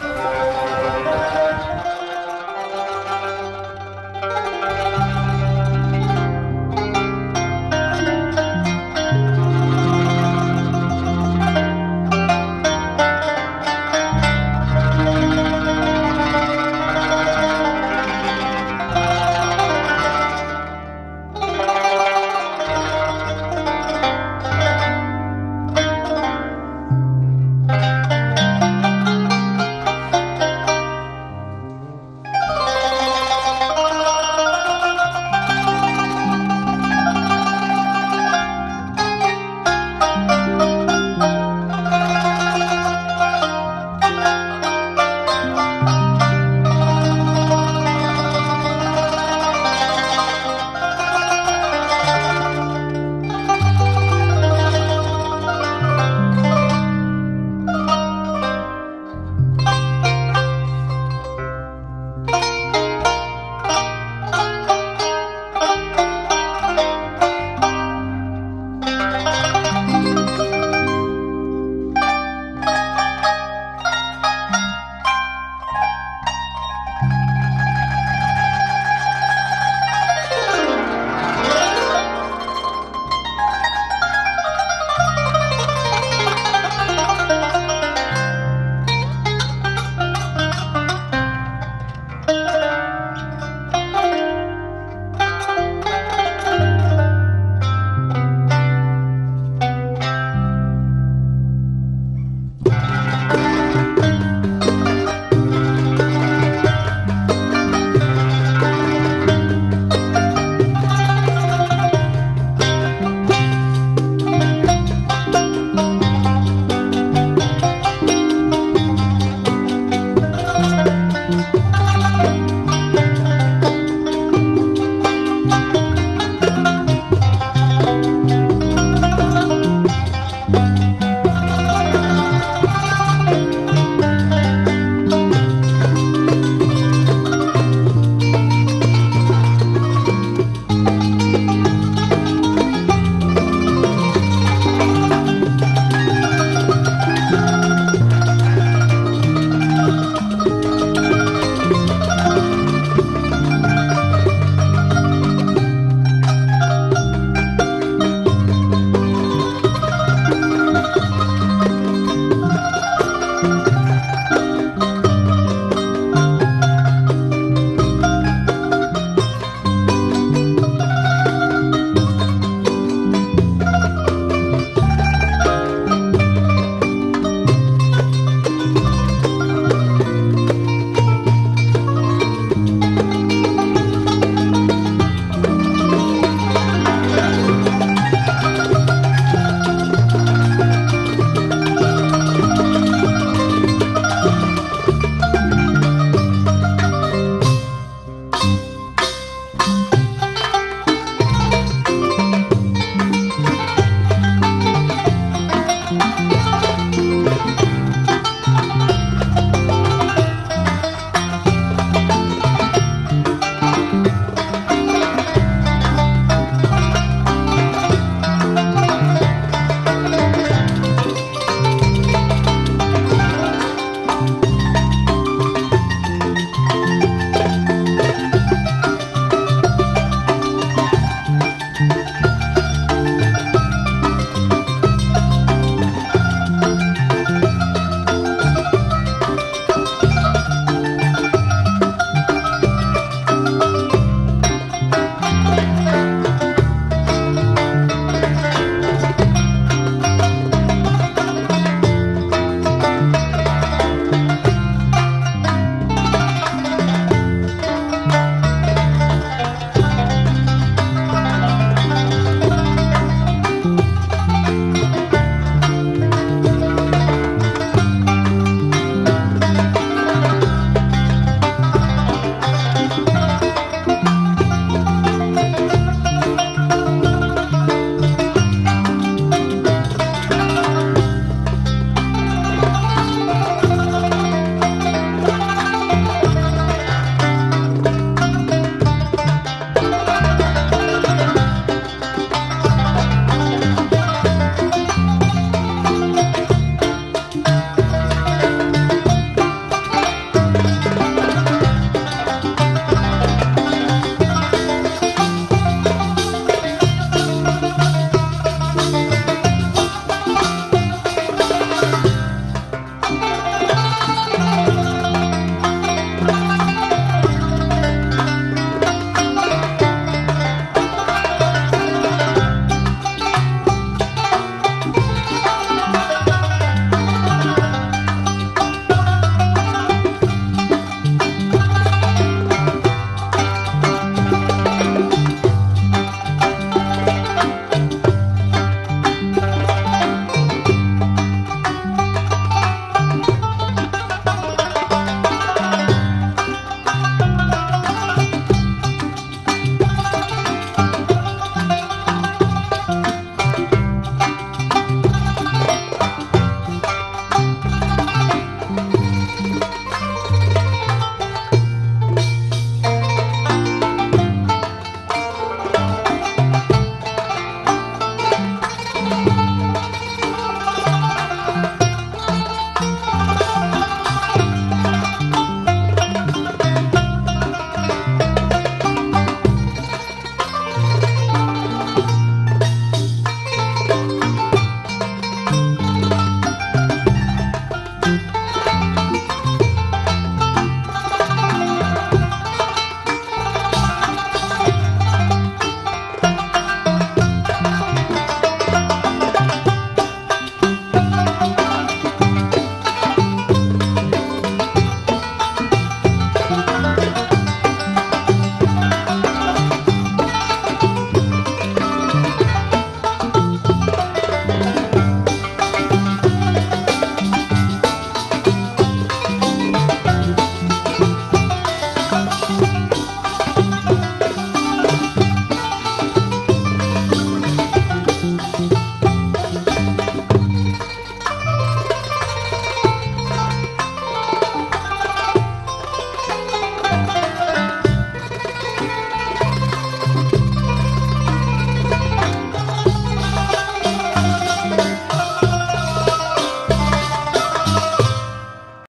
Bye.